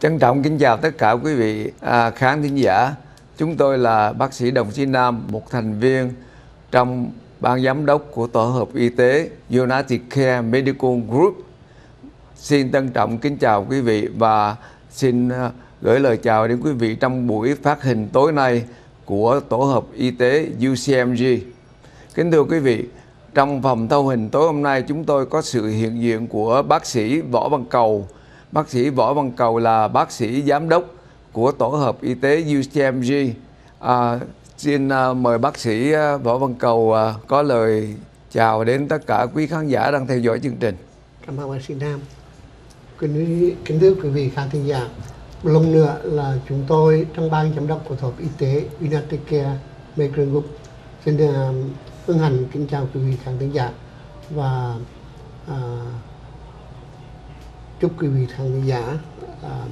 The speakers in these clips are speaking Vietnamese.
Trân trọng kính chào tất cả quý vị à, khán thính giả. Chúng tôi là bác sĩ Đồng Chí Nam, một thành viên trong ban giám đốc của tổ hợp y tế United Care Medical Group. Xin trân trọng kính chào quý vị và xin à, gửi lời chào đến quý vị trong buổi phát hình tối nay của tổ hợp y tế UCMG. Kính thưa quý vị, trong phòng thâu hình tối hôm nay chúng tôi có sự hiện diện của bác sĩ Võ Văn Cầu. Bác sĩ Võ Văn Cầu là bác sĩ giám đốc của tổ hợp y tế UCMG. À, xin à, mời bác sĩ à, Võ Văn Cầu à, có lời chào đến tất cả quý khán giả đang theo dõi chương trình. Cảm ơn bác sĩ Nam. Kính, kính thưa quý vị khán thính giả, một lần nữa là chúng tôi trong ban giám đốc của tổ hợp y tế United Care Medical Group xin được hân hạnh kính chào quý vị khán thính giả và à, chúc quý vị khán giả um,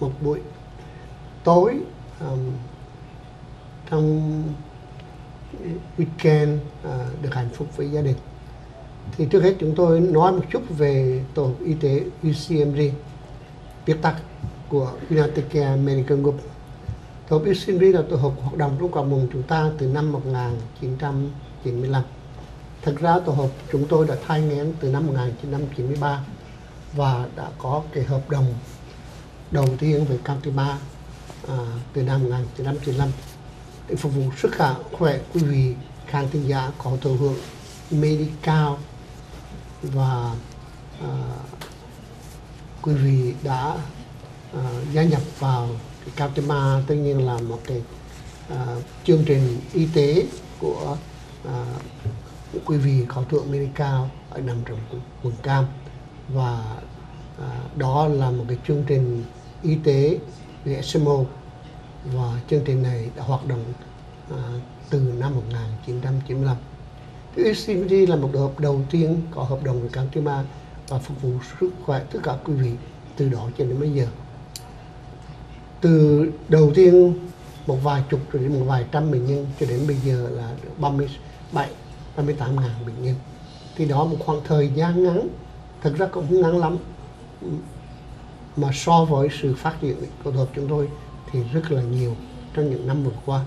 một buổi tối um, trong weekend uh, được hạnh phúc với gia đình. Thì trước hết chúng tôi nói một chút về tổ hợp y tế UCMG viết tắt của United Care Medical Group. Tổ hợp UCMG là tổ hợp hoạt động trong cộng đồng chúng ta từ năm 1995 thật ra tổ hợp chúng tôi đã thay ngén từ năm 1993 và đã có cái hợp đồng đầu tiên với Cantima à, từ năm 1995 để phục vụ sức khỏe quý vị khán thính giả có thụ hưởng medical và à, quý vị đã à, gia nhập vào cái Captima tất nhiên là một cái à, chương trình y tế của à, quý vị có thượng medical ở nằm trong quận cam và à, đó là một cái chương trình y tế về SMO và chương trình này đã hoạt động à, từ năm 1995 UCMG là một đội hợp đầu tiên có hợp đồng với Cantima và phục vụ sức khỏe tất cả quý vị từ đó cho đến bây giờ. Từ đầu tiên một vài chục rồi đến một vài trăm bệnh nhân cho đến bây giờ là 37, 38 ngàn bệnh nhân. Thì đó một khoảng thời gian ngắn, thật ra cũng không ngắn lắm. Mà so với sự phát triển của hợp chúng tôi thì rất là nhiều trong những năm vừa qua.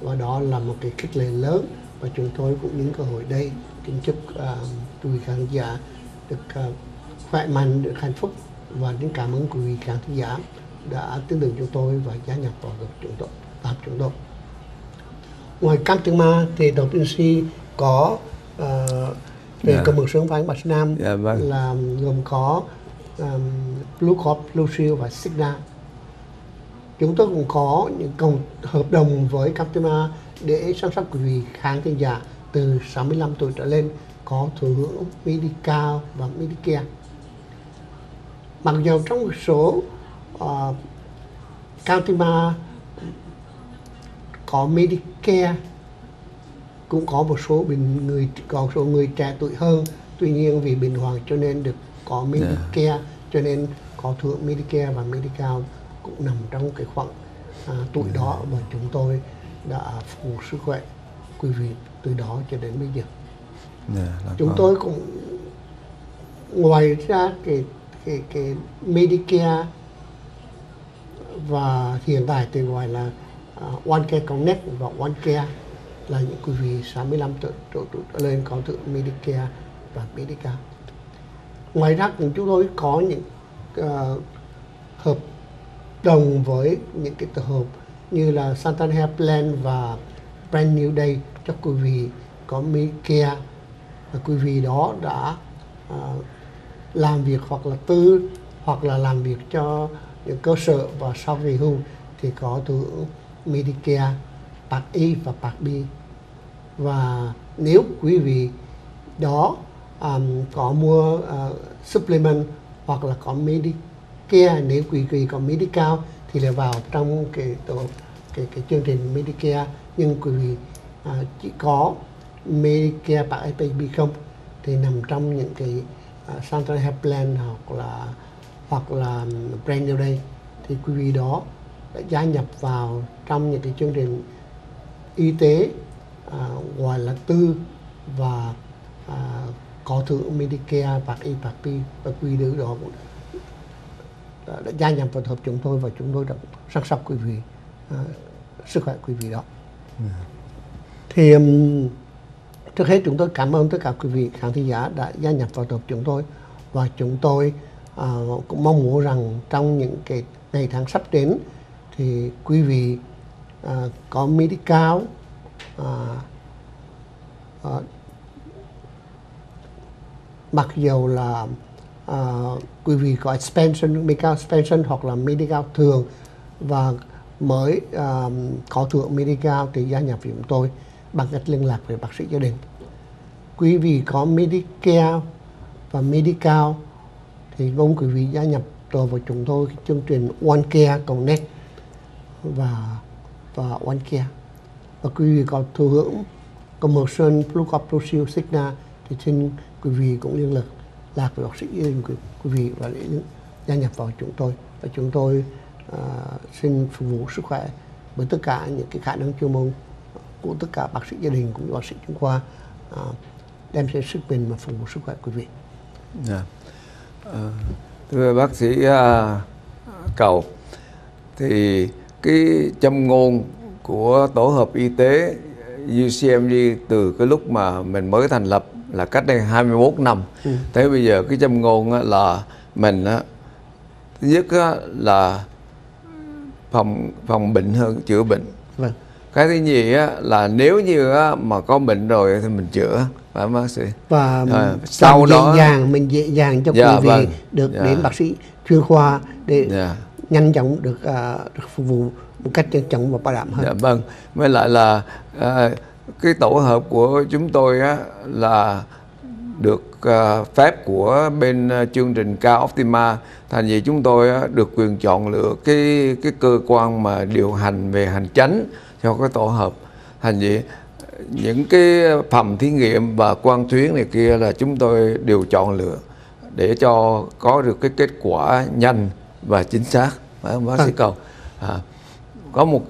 Và đó là một cái khích lệ lớn và chúng tôi cũng những cơ hội đây kính chúc uh, quý khán giả được uh, khỏe mạnh được hạnh phúc và những cảm ơn quý vị khán giả đã tin tưởng chúng tôi và gia nhập vào được chúng tôi tập chúng tôi ngoài cam tương ma thì đầu tiên si có uh, về Dạ. cộng đồng sống với Bạch Nam Dạ, vâng. là gồm có um, Blue Corp, Blue Shield và Signa chúng tôi cũng có những cộng hợp đồng với Captima để chăm sóc quý vị khán thính giả từ 65 tuổi trở lên có thụ hưởng Medical và Medicare. Mặc dù trong một số uh, Captima có Medicare cũng có một số bệnh người có số người trẻ tuổi hơn. Tuy nhiên vì bệnh hoạn cho nên được có Medicare cho nên có thưởng Medicare và Medical cũng nằm trong cái khoảng à, tuổi đó mà chúng tôi đã phục vụ sức khỏe quý vị từ đó cho đến bây giờ. Dạ, là chúng có. tôi cũng ngoài ra cái cái cái Medicare và hiện tại thì gọi là uh, One Care Connect và One Care là những quý vị 65 tuổi trở, trở lên có thưởng Medicare và Medical. Ngoài ra cũng chúng tôi có những uh, hợp đồng với những cái tổ hợp như là Santander Plan và Brand New Day cho quý vị có Medicare và quý vị đó đã uh, làm việc hoặc là tư hoặc là làm việc cho những cơ sở và sau về hưu thì có thưởng Medicare Part A và Part B. Và nếu quý vị đó um, có mua uh, supplement hoặc là có Medicare nếu quý vị có Medical thì là vào trong cái tổ cái cái chương trình Medicare. Nhưng quý vị uh, chỉ có Medicare Part A Part B không thì nằm trong những cái uh, Central Health Plan hoặc là hoặc là Brand New Day thì quý vị đó đã gia nhập vào trong những cái chương trình y tế à, gọi là tư và à, có thưởng Medicare và y và B và quý vị đó cũng đã, đã gia nhập vào hợp chúng tôi và chúng tôi đã sẵn sóc quý vị à, sức khỏe quý vị đó. Thì um, trước hết chúng tôi cảm ơn tất cả quý vị khán thính giả đã gia nhập vào tập chúng tôi và chúng tôi uh, cũng mong muốn rằng trong những cái ngày tháng sắp đến thì quý vị à, có medical à, à, mặc dù là à, quý vị có expansion medical expansion hoặc là medical thường và mới à, có thưởng medical thì gia nhập với chúng tôi bằng cách liên lạc với bác sĩ gia đình. Quý vị có medicare và medical thì mong quý vị gia nhập tôi vào chúng tôi chương trình One Care Connect. Và và One Care và quý vị có thụ hưởng commercial Blue Cross Blue Shield signa thì xin quý vị cũng liên lạc lạc với bác sĩ gia đình quý, quý vị và để gia nhập vào chúng tôi và chúng tôi uh, xin phục vụ sức khỏe với tất cả những cái khả năng chuyên môn của tất cả bác sĩ gia đình cũng như bác sĩ chuyên khoa uh, đem sẽ sức mình mà phục vụ sức khỏe quý vị. Yeah. Uh, thưa bác sĩ à, uh, cầu thì cái châm ngôn của tổ hợp y tế UCMG từ cái lúc mà mình mới thành lập là cách đây 21 năm. Ừ. Thế bây giờ cái châm ngôn là mình á thứ nhất á, là phòng phòng bệnh hơn chữa bệnh. Vâng. Cái thứ nhì á, là nếu như á, mà có bệnh rồi thì mình chữa phải không bác sĩ? Và à, sau đó dễ dàng mình dễ dàng cho dạ, quý vị vâng. được dạ. đến bác sĩ chuyên khoa để dạ nhanh chóng được, uh, được phục vụ một cách nhanh chóng và bảo đảm hơn. Dạ vâng. Với lại là uh, cái tổ hợp của chúng tôi á, là được uh, phép của bên uh, chương trình Cao Optima thành vì chúng tôi uh, được quyền chọn lựa cái cái cơ quan mà điều hành về hành chánh cho cái tổ hợp thành vì những cái phòng thí nghiệm và quan tuyến này kia là chúng tôi đều chọn lựa để cho có được cái kết quả nhanh và chính xác phải không bác sĩ vâng. cầu à, có một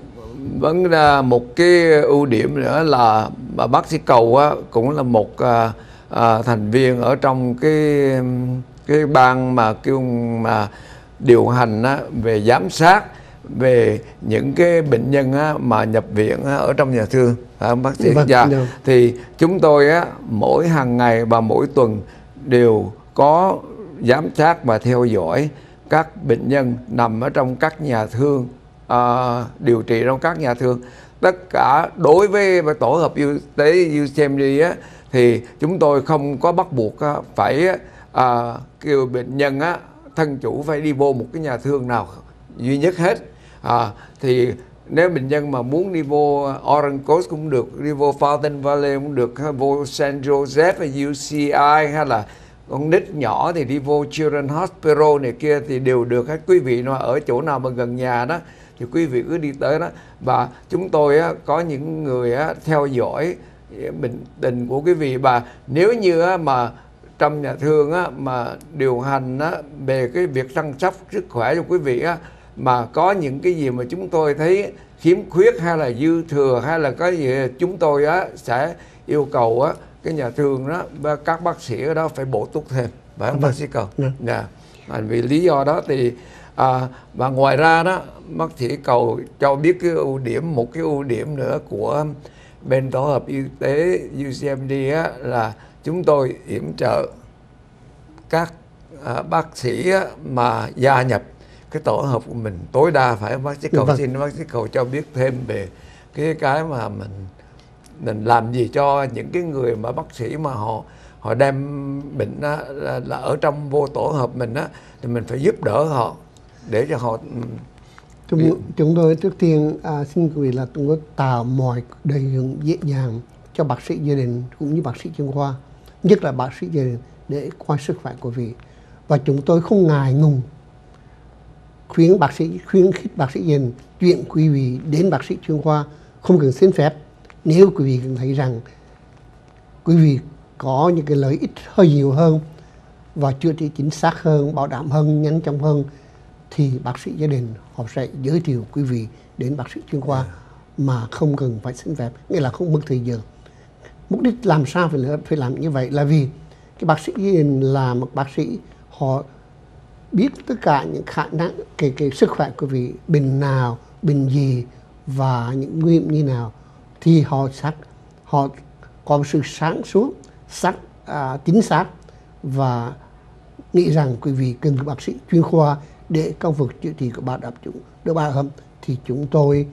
vấn đề một cái ưu điểm nữa là bà bác sĩ cầu á, cũng là một à, à, thành viên ở trong cái cái ban mà kêu mà điều hành á, về giám sát về những cái bệnh nhân á, mà nhập viện á, ở trong nhà thương à, bác sĩ vâng, dạ. Được. thì chúng tôi á, mỗi hàng ngày và mỗi tuần đều có giám sát và theo dõi các bệnh nhân nằm ở trong các nhà thương uh, điều trị trong các nhà thương. Tất cả đối với tổ hợp y tế UCMD á thì chúng tôi không có bắt buộc á, phải à, kêu bệnh nhân á thân chủ phải đi vô một cái nhà thương nào duy nhất hết. À, thì nếu bệnh nhân mà muốn đi vô Orange Coast cũng được đi vô Fountain Valley cũng được vô San Jose hay UCI hay là con nít nhỏ thì đi vô Children Hospital này kia thì đều được hết. Quý vị nó ở chỗ nào mà gần nhà đó thì quý vị cứ đi tới đó. Và chúng tôi á, có những người á, theo dõi à, bệnh tình của quý vị. Và nếu như á, mà trong nhà thương á, mà điều hành á, về cái việc chăm sóc sức khỏe cho quý vị á, mà có những cái gì mà chúng tôi thấy khiếm khuyết hay là dư thừa hay là có gì chúng tôi á, sẽ yêu cầu á, cái nhà thương đó các bác sĩ ở đó phải bổ túc thêm phải không bác sĩ cầu dạ yeah. yeah. vì lý do đó thì à, và ngoài ra đó bác sĩ cầu cho biết cái ưu điểm một cái ưu điểm nữa của bên tổ hợp y tế UCMD á, là chúng tôi yểm trợ các à, bác sĩ á, mà gia nhập cái tổ hợp của mình tối đa phải bác sĩ cầu vâng. xin bác sĩ cầu cho biết thêm về cái cái mà mình mình làm gì cho những cái người mà bác sĩ mà họ họ đem bệnh á, là, là ở trong vô tổ hợp mình á thì mình phải giúp đỡ họ để cho họ ừ, chúng, chúng tôi trước tiên à, xin quý vị là chúng tôi tạo mọi đầy hướng dễ dàng cho bác sĩ gia đình cũng như bác sĩ chuyên khoa nhất là bác sĩ gia đình để quan sức khỏe của vị. Và chúng tôi không ngại ngùng khuyến bác sĩ khuyến khích bác sĩ gia đình chuyển quý vị đến bác sĩ chuyên khoa không cần xin phép nếu quý vị thấy rằng quý vị có những cái lợi ích hơi nhiều hơn và chữa trị chính xác hơn bảo đảm hơn nhanh chóng hơn thì bác sĩ gia đình họ sẽ giới thiệu quý vị đến bác sĩ chuyên khoa mà không cần phải xin phép nghĩa là không mất thời giờ. Mục đích làm sao phải phải làm như vậy là vì cái bác sĩ gia đình là một bác sĩ họ biết tất cả những khả năng cái cái sức khỏe của vị bệnh nào bệnh gì và những nguy hiểm như nào thì họ xác họ có sự sáng suốt sắc à, chính xác và nghĩ rằng quý vị cần bác sĩ chuyên khoa để công việc chữa trị của bạn đáp chúng. Được bao không thì chúng tôi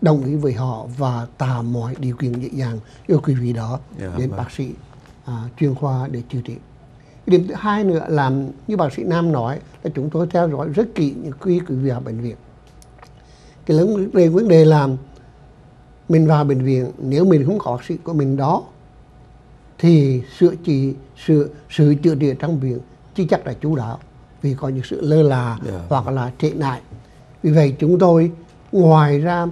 đồng ý với họ và tạo mọi điều kiện dễ dàng cho quý vị đó Dạ, đến vâng. bác sĩ à, chuyên khoa để chữa trị. Điểm thứ hai nữa là như bác sĩ Nam nói là chúng tôi theo dõi rất kỹ những quý quý vị vào bệnh viện. Cái lớn về vấn đề là mình vào bệnh viện nếu mình không có sĩ của mình đó thì sự chỉ sự sự chữa trị trong viện chưa chắc là chú đáo vì có những sự lơ là Yeah. hoặc là trễ nại vì vậy chúng tôi ngoài ra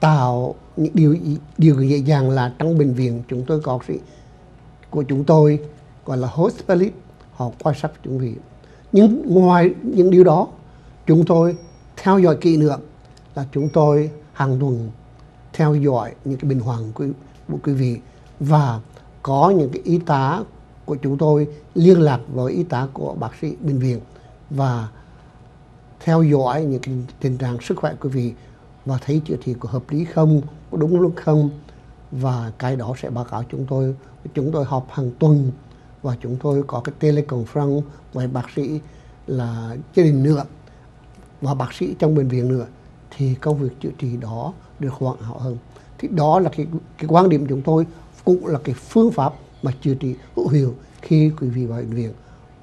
tạo những điều điều dễ dàng là trong bệnh viện chúng tôi có sĩ của chúng tôi gọi là hospitalist họ quan sát chúng vị nhưng ngoài những điều đó chúng tôi theo dõi kỹ nữa là chúng tôi hàng tuần theo dõi những cái bệnh hoạn của, của quý vị và có những cái y tá của chúng tôi liên lạc với y tá của bác sĩ bệnh viện và theo dõi những cái tình trạng sức khỏe của quý vị và thấy chữa trị có hợp lý không, có đúng lúc không và cái đó sẽ báo cáo chúng tôi. Chúng tôi họp hàng tuần và chúng tôi có cái teleconference với bác sĩ là gia đình nữa và bác sĩ trong bệnh viện nữa thì công việc chữa trị đó được hoàn hảo hơn. Thì đó là cái, cái quan điểm chúng tôi cũng là cái phương pháp mà chữa trị hữu hiệu khi quý vị vào bệnh viện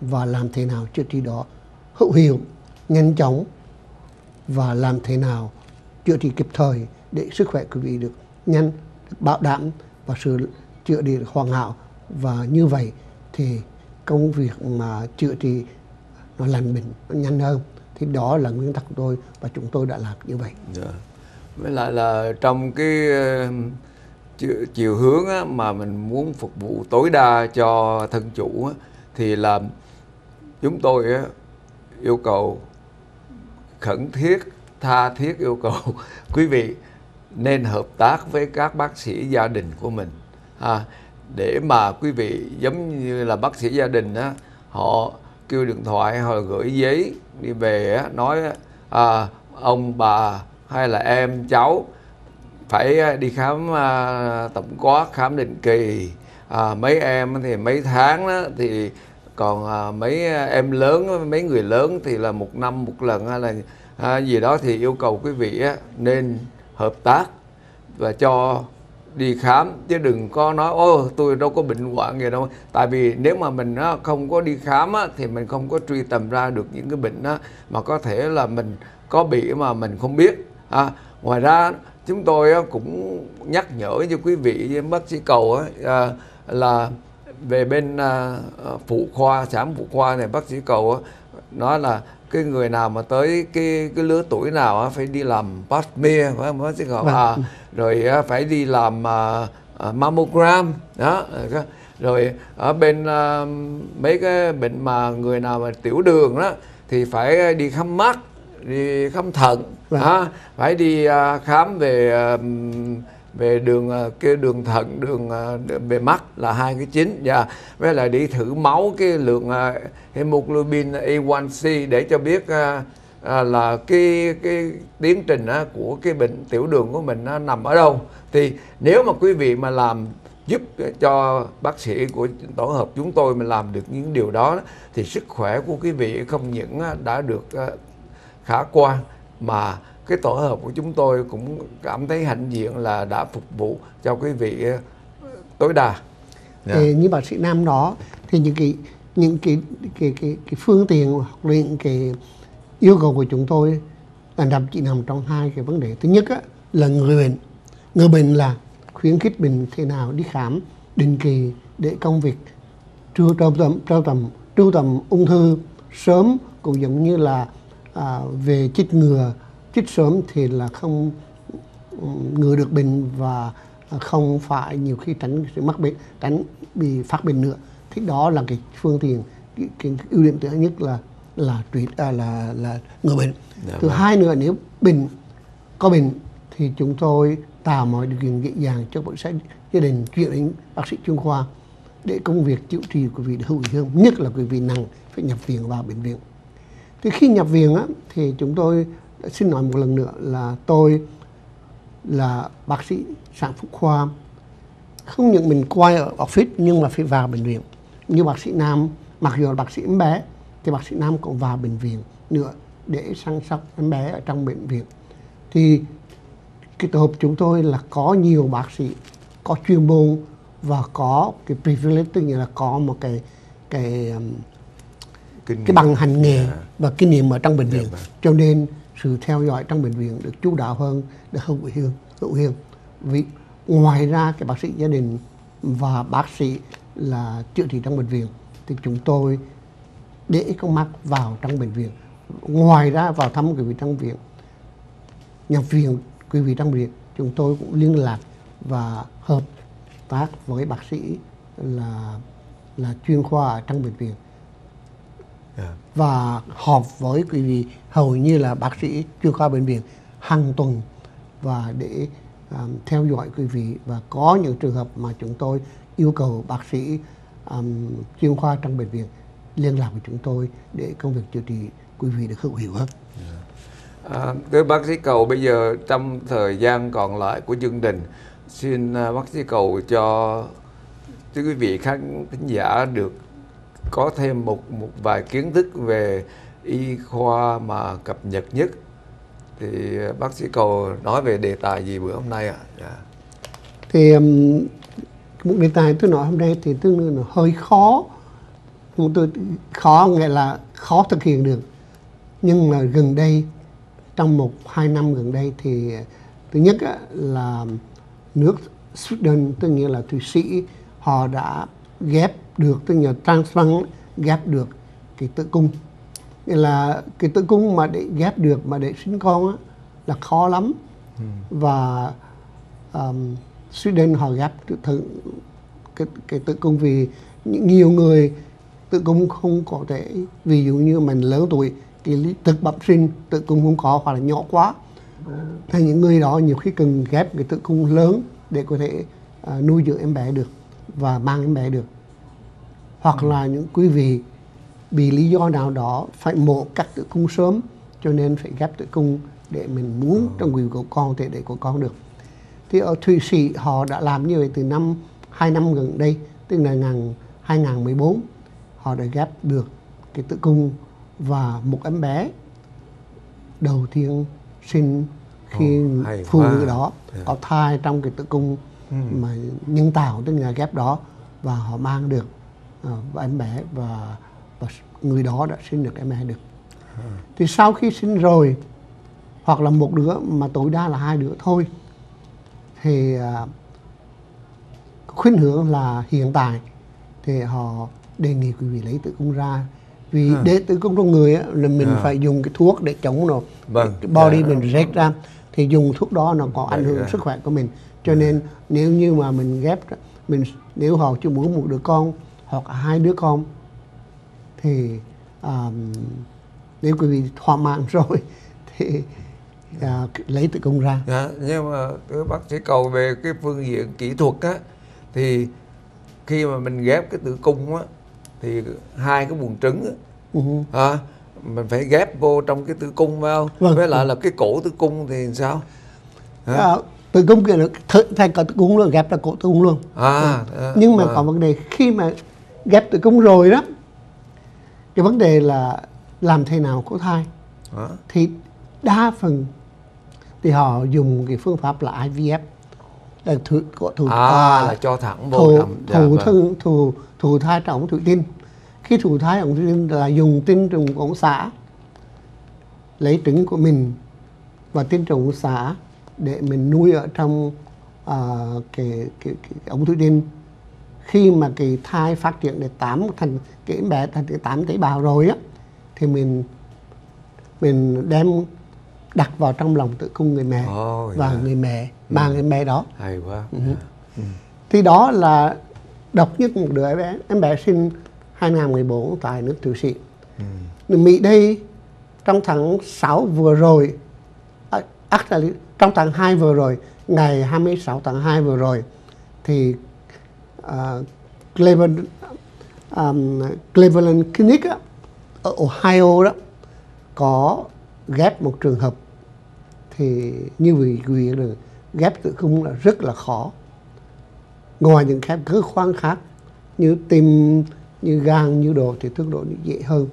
và làm thế nào chữa trị đó hữu hiệu, nhanh chóng và làm thế nào chữa trị kịp thời để sức khỏe quý vị được nhanh, được bảo đảm và sự chữa trị được hoàn hảo và như vậy thì công việc mà chữa trị nó lành bệnh nó nhanh hơn thì đó là nguyên tắc của tôi và chúng tôi đã làm như vậy yeah. Với lại là trong cái ờ, chiều, hướng á, mà mình muốn phục vụ tối đa cho thân chủ á, thì là chúng tôi á, yêu cầu khẩn thiết tha thiết yêu cầu quý vị nên hợp tác với các bác sĩ gia đình của mình à, để mà quý vị giống như là bác sĩ gia đình á họ kêu điện thoại họ gửi giấy đi về á, nói à, ông bà hay là em cháu phải ờ, đi khám à, tổng quát khám định kỳ. À, mấy em thì mấy tháng đó, thì còn à, mấy em lớn mấy người lớn thì là một năm một lần hay là à, gì đó thì yêu cầu quý vị á, nên hợp tác và cho đi khám. Chứ đừng có nói ô tôi đâu có bệnh hoạn gì đâu. Tại vì nếu mà mình á, không có đi khám á, thì mình không có truy tầm ra được những cái bệnh á, mà có thể là mình có bị mà mình không biết à, ngoài ra chúng tôi cũng nhắc nhở cho quý vị bác sĩ cầu à, là về bên à, phụ khoa sản phụ khoa này bác sĩ cầu nói là cái người nào mà tới cái cái lứa tuổi nào á, phải đi làm pap smear phải không bác sĩ cầu Vâng. à, rồi á, phải đi làm à, à, mammogram đó rồi ở bên à, mấy cái bệnh mà người nào mà tiểu đường đó thì phải đi khám mắt đi khám thận Vâng. đó, phải đi à, khám về à, về đường à, cái đường thận đường, à, về mắt là hai cái chính và với lại đi thử máu cái lượng à, hemoglobin A1C để cho biết à, à, là cái cái tiến trình á, của cái bệnh tiểu đường của mình nó nằm ở đâu. Thì nếu mà quý vị mà làm giúp cho bác sĩ của tổ hợp chúng tôi mà làm được những điều đó thì sức khỏe của quý vị không những đã được à, khả quan mà cái tổ hợp của chúng tôi cũng cảm thấy hạnh diện là đã phục vụ cho quý vị tối đa. Dạ. thì như bác sĩ Nam đó thì những cái những cái cái cái, cái phương tiện hoặc là những cái yêu cầu của chúng tôi là nằm chỉ nằm trong hai cái vấn đề thứ nhất á, là người bệnh người bệnh là khuyến khích bệnh thế nào đi khám định kỳ để công việc trưu trao tầm trao tầm trưu tầm ung thư sớm cũng giống như là à, về chích ngừa chích sớm thì là không ngừa được bệnh và không phải nhiều khi tránh sự mắc bệnh tránh bị phát bệnh nữa. Thì đó là cái phương tiện cái, cái ưu điểm thứ nhất là là trị à, là là ngừa bệnh. Dạ thứ vâng. hai nữa nếu bệnh có bệnh thì chúng tôi tạo mọi điều kiện dễ dàng cho bác sĩ gia đình chuyển đến bác sĩ chuyên khoa để công việc chữa trị của quý vị hữu hiệu hơn nhất là quý vị nặng phải nhập viện vào bệnh viện thì khi nhập viện á, thì chúng tôi xin nói một lần nữa là tôi là bác sĩ sản phụ khoa. Không những mình quay ở office nhưng mà phải vào bệnh viện. Như bác sĩ nam mặc dù là bác sĩ em bé thì bác sĩ nam cũng vào bệnh viện nữa để săn sóc em bé ở trong bệnh viện. Thì cái tổ hợp chúng tôi là có nhiều bác sĩ có chuyên môn và có cái privilege tức nghĩa là có một cái cái um, Kinh cái bằng hành nghề. Dạ. Và kinh nghiệm ở trong bệnh viện vâng. cho nên sự theo dõi trong bệnh viện được chú đáo hơn được hữu hiệu hữu hiệu vì ngoài ra cái bác sĩ gia đình và bác sĩ là chữa trị trong bệnh viện thì chúng tôi để con mắt vào trong bệnh viện ngoài ra vào thăm quý vị trong viện nhập viện quý vị trong viện chúng tôi cũng liên lạc và hợp tác với bác sĩ là là chuyên khoa ở trong bệnh viện Dạ và họp với quý vị hầu như là bác sĩ chuyên khoa bệnh viện hàng tuần và để um, theo dõi quý vị và có những trường hợp mà chúng tôi yêu cầu bác sĩ um, chuyên khoa trong bệnh viện liên lạc với chúng tôi để công việc chữa trị quý vị được hữu hiệu hơn. Dạ. À, thưa bác sĩ cầu bây giờ trong thời gian còn lại của chương trình xin à, bác sĩ cầu cho quý vị khán thính giả được có thêm một một vài kiến thức về y khoa mà cập nhật nhất thì bác sĩ cầu nói về đề tài gì bữa hôm nay ạ? Dạ. Thì um, một đề tài tôi nói hôm nay thì tương đương là hơi khó nhưng tôi khó nghĩa là khó thực hiện được nhưng mà gần đây trong một hai năm gần đây thì thứ nhất là nước Sweden tức nghĩa là thụy sĩ họ đã ghép được tức nghĩa transplant ghép được cái tử cung. Nghĩa là cái tử cung mà để ghép được mà để sinh con á, là khó lắm. Và um, Sweden họ ghép thử cái cái tử cung vì nhiều người tử cung không có thể ví dụ như mình lớn tuổi cái lý thực bẩm sinh tử cung không có hoặc là nhỏ quá. Thì những người đó nhiều khi cần ghép cái tử cung lớn để có thể à, nuôi dưỡng em bé được và mang em bé được. Hoặc là những quý vị vì lý do nào đó phải mổ cắt tử cung sớm cho nên phải ghép tử cung để mình muốn trong quý vị của con thể để của con được. Thì ở Thụy Sĩ họ đã làm như vậy từ năm hai năm gần đây tức là ngàn 2014 họ đã ghép được cái tử cung và một em bé đầu tiên sinh khi hay phụ nữ đó Dạ. có thai trong cái tử cung mà nhân tạo tức là ghép đó và họ mang được ờ, và em bé và, và người đó đã sinh được em bé được thì sau khi sinh rồi hoặc là một đứa mà tối đa là hai đứa thôi thì à, khuynh hướng là hiện tại thì họ đề nghị quý vị lấy tử cung ra vì À. để tử cung trong người á, là mình À. phải dùng cái thuốc để chống nó Vâng, body dạ. mình rết ra thì dùng thuốc đó nó có ảnh Vậy hưởng à. sức khỏe của mình cho nên nếu như mà mình ghép mình nếu họ chỉ muốn một đứa con hoặc hai đứa con thì um, nếu quý vị thỏa mãn rồi thì à, lấy tử cung ra Dạ, nhưng mà thưa bác sĩ cầu về cái phương diện kỹ thuật á thì khi mà mình ghép cái tử cung á thì hai cái buồng trứng á, Ừ. à, mình phải ghép vô trong cái tử cung phải không? Vâng. Với lại là cái cổ tử cung thì sao? Hả? À, tử cung kia là th- thay cả tử cung luôn ghép là cổ tử cung luôn À, à, Ừ. nhưng mà à. có vấn đề khi mà ghép tử cung rồi đó cái vấn đề là làm thế nào có thai Hả? thì đa phần thì họ dùng cái phương pháp là IVF là thụ của thụ À, là cho thẳng vô thụ thụ thân thụ thụ thai trong ống thủy tinh khi thụ thai ống thủy tinh là dùng tinh trùng của ống xã lấy trứng của mình và tinh trùng ống xã để mình nuôi ở trong à, cái, cái, cái ống thủy tinh. Khi mà cái thai phát triển để tám thành cái bé thành cái tám tế bào rồi á thì mình mình đem đặt vào trong lòng tử cung người mẹ Ồ, và dạ. người mẹ mang em bé đó. Hay quá. Ừ. thì đó là độc nhất một đứa em bé. Em bé sinh 2014 tại nước Thụy Sĩ. Nước Mỹ đây trong tháng 6 vừa rồi actually, trong tháng 2 vừa rồi ngày 26 tháng 2 vừa rồi thì uh, Cleveland um, Cleveland Clinic á, ở Ohio đó có ghép một trường hợp. Thì như vị quý vị được ghép tử cung là rất là khó. Ngoài những ghép cơ khoang khác như tim như gan như đồ thì tương đối dễ hơn.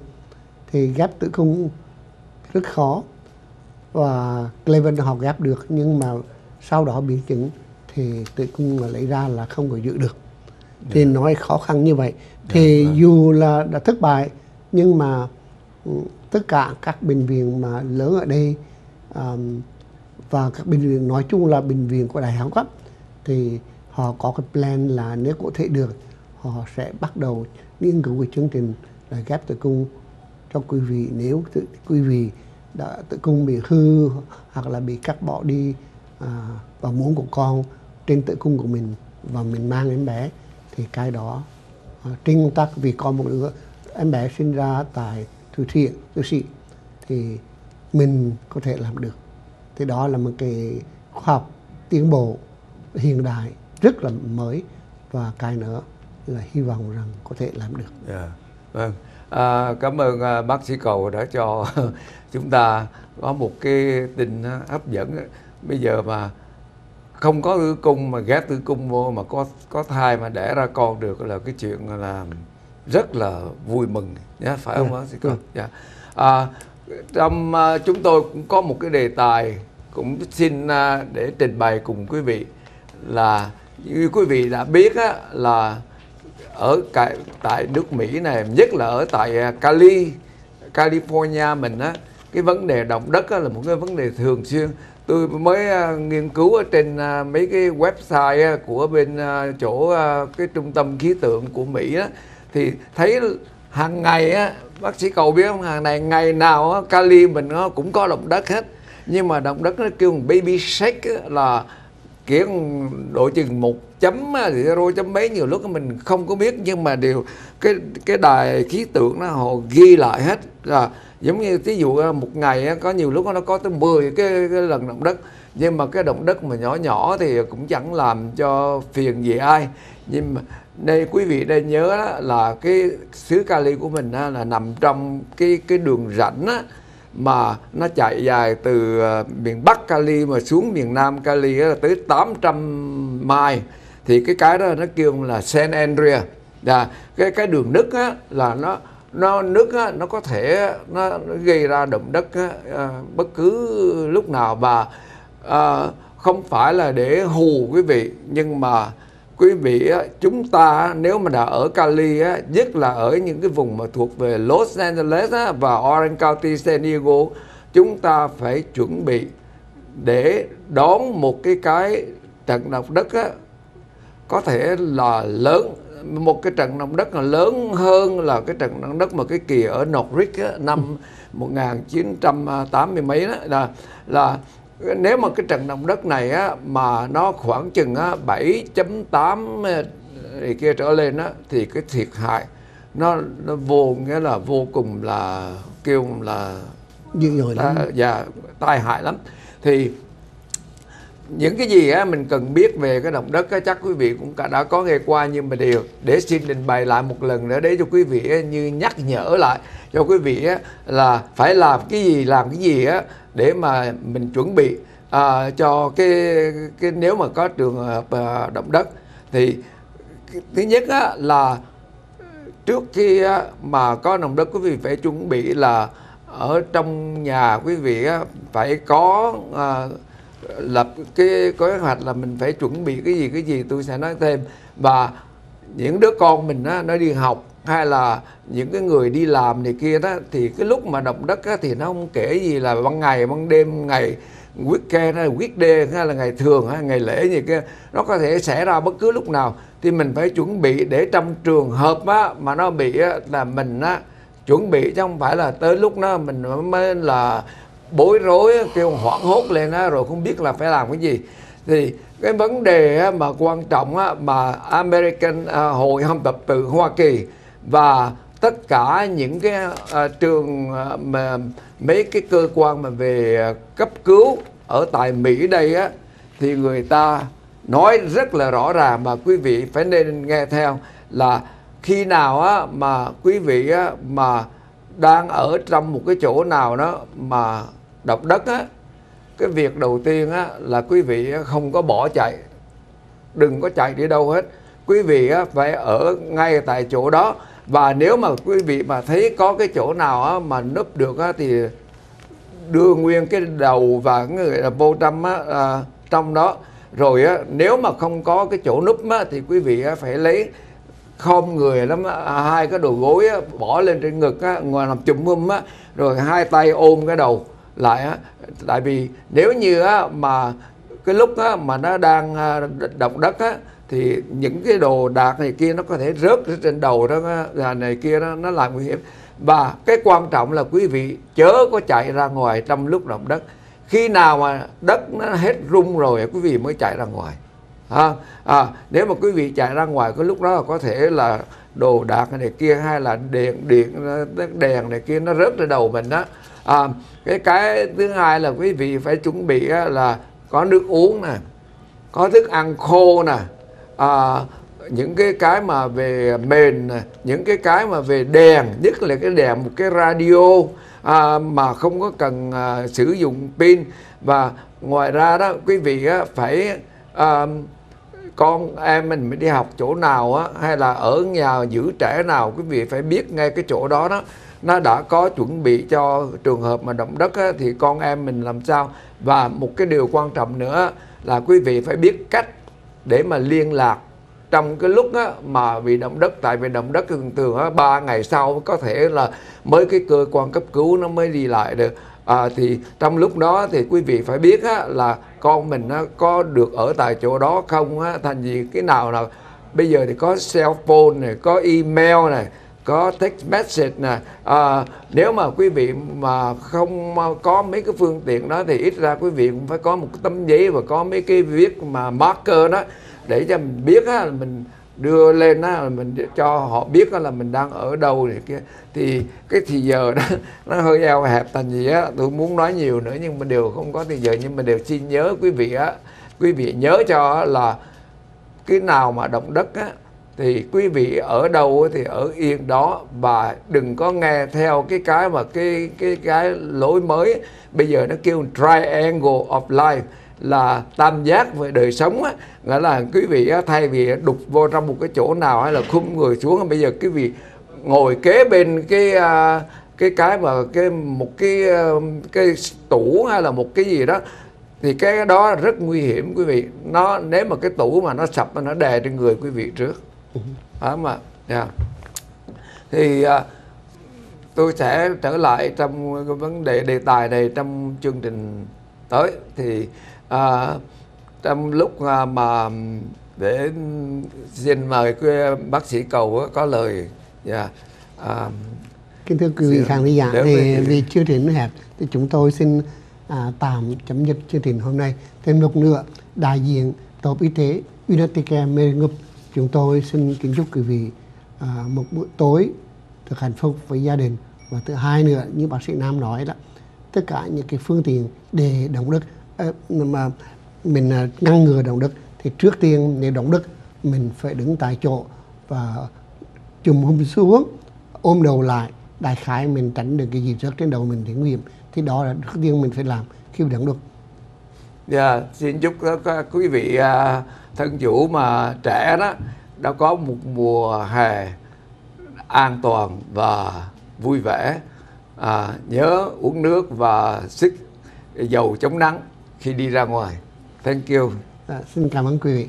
Thì ghép tử cung rất khó và Cleveland họ ghép được nhưng mà sau đó biến chứng thì tử cung mà lấy ra là không có giữ được. Thì nói khó khăn như vậy. Thì vâng. dù là đã thất bại nhưng mà ừ, tất cả các bệnh viện mà lớn ở đây um, và các bệnh viện nói chung là bệnh viện của đại học cấp thì họ có cái plan là nếu có thể được họ sẽ bắt đầu nghiên cứu cái chương trình là ghép tử cung cho quý vị. Nếu tự, quý vị đã tử cung bị hư hoặc là bị cắt bỏ đi à, và muốn của con trên tử cung của mình và mình mang em bé thì cái đó à, trên công tác vì con một đứa em bé sinh ra tại thư thiện thư sĩ thì mình có thể làm được thì đó là một cái khoa học tiến bộ hiện đại rất là mới và cái nữa là hy vọng rằng có thể làm được. Yeah. Vâng, à, cảm ơn à, bác sĩ cầu đã cho chúng ta có một cái tin à, hấp dẫn. Bây giờ mà không có tử cung mà ghép tử cung vô mà có có thai mà đẻ ra con được là cái chuyện là rất là vui mừng nhé phải không Dạ, bác sĩ cầu? vâng. Dạ. À, trong à, chúng tôi cũng có một cái đề tài cũng xin à, để trình bày cùng quý vị là như quý vị đã biết á, là ở cái, tại nước Mỹ này nhất là ở tại à, Cali California mình á cái vấn đề động đất á, là một cái vấn đề thường xuyên. Tôi mới uh, nghiên cứu ở trên uh, mấy cái website uh, của bên uh, chỗ uh, cái trung tâm khí tượng của Mỹ á thì thấy hàng ngày á bác sĩ cầu biết không? Hàng này ngày nào á, Cali mình nó cũng có động đất hết. Nhưng mà động đất nó kêu baby shake á, là kiểu độ chừng một chấm thì zero chấm mấy nhiều lúc mình không có biết nhưng mà điều cái cái đài khí tượng nó họ ghi lại hết. Là giống như ví dụ à, một ngày có nhiều lúc nó có tới 10 cái, cái lần động đất. Nhưng mà cái động đất mà nhỏ nhỏ thì cũng chẳng làm cho phiền gì ai. Nhưng mà đây quý vị đây nhớ đó là cái xứ Cali của mình đó, là nằm trong cái cái đường rãnh á, mà nó chạy dài từ à, miền Bắc Cali mà xuống miền Nam Cali là tới 800 mai thì cái cái đó nó kêu là San Andrea, là cái cái đường nứt á là nó nó nước á, nó có thể nó, nó gây ra động đất á, à, bất cứ lúc nào. Và à, không phải là để hù quý vị nhưng mà quý vị á, chúng ta nếu mà đã ở Cali á, nhất là ở những cái vùng mà thuộc về Los Angeles á, và Orange County, San Diego chúng ta phải chuẩn bị để đón một cái cái trận động đất á, có thể là lớn một cái trận động đất là lớn hơn là cái trận động đất mà cái kỳ ở Norwich á, năm 1980 mấy đó là là nếu mà cái trận động đất này á, mà nó khoảng chừng á, 7.8 thì kia trở lên á, thì cái thiệt hại nó nó vô nghĩa là vô cùng là kêu là dữ dội lắm. Dạ, tai hại lắm. Thì những cái gì á mình cần biết về cái động đất á, chắc quý vị cũng cả đã có nghe qua nhưng mà điều để xin trình bày lại một lần nữa để cho quý vị á, như nhắc nhở lại. Cho quý vị á, là phải làm cái gì làm cái gì á để mà mình chuẩn bị à, cho cái cái nếu mà có trường hợp à, động đất. Thì thứ nhất á, là trước khi á, mà có động đất quý vị phải chuẩn bị là ở trong nhà quý vị á, phải có à, lập cái kế hoạch là mình phải chuẩn bị cái gì cái gì tôi sẽ nói thêm. Và những đứa con mình á, nó đi học hay là những cái người đi làm này kia đó thì cái lúc mà động đất á, thì nó không kể gì là ban ngày ban đêm ngày weekend hay weekday hay là ngày thường hay ngày lễ gì kia nó có thể xảy ra bất cứ lúc nào. Thì mình phải chuẩn bị để trong trường hợp á, mà nó bị á, là mình á, chuẩn bị chứ không phải là tới lúc đó mình mới là bối rối kêu hoảng hốt lên á, rồi không biết là phải làm cái gì. Thì cái vấn đề mà quan trọng á, mà American à, hội học tập tự Hoa Kỳ và tất cả những cái à, trường à, mà mấy cái cơ quan mà về cấp cứu ở tại Mỹ đây á thì người ta nói rất là rõ ràng mà quý vị phải nên nghe theo là khi nào á mà quý vị á mà đang ở trong một cái chỗ nào đó mà động đất á cái việc đầu tiên á là quý vị không có bỏ chạy đừng có chạy đi đâu hết. Quý vị á, phải ở ngay tại chỗ đó và nếu mà quý vị mà thấy có cái chỗ nào á, mà núp được á, thì đưa nguyên cái đầu và cái người là vô tâm á, à, trong đó. Rồi á, nếu mà không có cái chỗ núp á, thì quý vị á, phải lấy khom người lắm á, à, hai cái đầu gối á, bỏ lên trên ngực á, ngoài làm chùm hum á rồi hai tay ôm cái đầu lại á. Tại vì nếu như á, mà cái lúc á, mà nó đang à, động đất á thì những cái đồ đạc này kia nó có thể rớt trên đầu đó là này kia nó nó làm nguy hiểm. Và cái quan trọng là quý vị chớ có chạy ra ngoài trong lúc động đất. Khi nào mà đất nó hết rung rồi quý vị mới chạy ra ngoài à, à, nếu mà quý vị chạy ra ngoài cái lúc đó có thể là đồ đạc này kia hay là điện điện đèn này kia nó rớt ra đầu mình đó. À, cái cái thứ hai là quý vị phải chuẩn bị là có nước uống nè có thức ăn khô nè. À, những cái cái mà về mền nè những cái cái mà về đèn nhất là cái đèn một cái radio à, mà không có cần à, sử dụng pin. Và ngoài ra đó quý vị á, phải à, con em mình đi học chỗ nào á hay là ở nhà giữ trẻ nào quý vị phải biết ngay cái chỗ đó đó. Nó đã có chuẩn bị cho trường hợp mà động đất á, thì con em mình làm sao? Và một cái điều quan trọng nữa là quý vị phải biết cách để mà liên lạc trong cái lúc á, mà bị động đất tại vì động đất thường thường á, ba ngày sau có thể là mới cái cơ quan cấp cứu nó mới đi lại được. À, thì trong lúc đó thì quý vị phải biết á, là con mình á, có được ở tại chỗ đó không á, thành gì cái nào nào bây giờ thì có cell phone này có email này có text message nè. À, nếu mà quý vị mà không có mấy cái phương tiện đó thì ít ra quý vị cũng phải có một tấm giấy và có mấy cái viết mà marker đó để cho mình biết á, là mình đưa lên á, mình cho họ biết á, là mình đang ở đâu này kia. Thì cái thì giờ đó nó hơi eo hẹp thành gì á tôi muốn nói nhiều nữa nhưng mà đều không có thì giờ nhưng mà đều xin nhớ quý vị á. Quý vị nhớ cho là cái nào mà động đất á thì quý vị ở đâu thì ở yên đó. Và đừng có nghe theo cái cái mà cái cái cái lối mới. Bây giờ nó kêu triangle of life là tam giác về đời sống á nghĩa là quý vị á, thay vì đục vô trong một cái chỗ nào hay là khum người xuống bây giờ quý vị ngồi kế bên cái à, cái cái mà cái một cái à, cái tủ hay là một cái gì đó thì cái đó rất nguy hiểm quý vị. Nó nếu mà cái tủ mà nó sập nó đè trên người quý vị trước. Đó mà yeah. thì à, tôi sẽ trở lại trong cái vấn đề đề tài này trong chương trình tới. Thì uh, trong lúc uh, mà để xin mời quý bác sĩ cầu có lời yeah. uh, kính thưa quý vị khán giả thì vì chương trình hẹp thì chúng tôi xin à, tạm chấm dứt chương trình hôm nay thêm một nữa đại diện tổ y tế United Care Mê chúng tôi xin kính chúc quý vị à, một buổi tối thật hạnh phúc với gia đình và thứ hai nữa như bác sĩ Nam nói đó tất cả những cái phương tiện để động à, Ờ, mà mình à, ngăn ngừa động đất thì trước tiên để động đất mình phải đứng tại chỗ và chùm hung xuống ôm đầu lại đại khái mình tránh được cái gì rớt trên đầu mình thì nguy hiểm. Thì đó là trước tiên mình phải làm khi động đất. Dạ, yeah, xin chúc các quý vị à, thân chủ mà trẻ đó đã có một mùa hè an toàn và vui vẻ. À, nhớ uống nước và sức dầu chống nắng khi đi ra ngoài. Thank you. À, xin cảm ơn quý vị.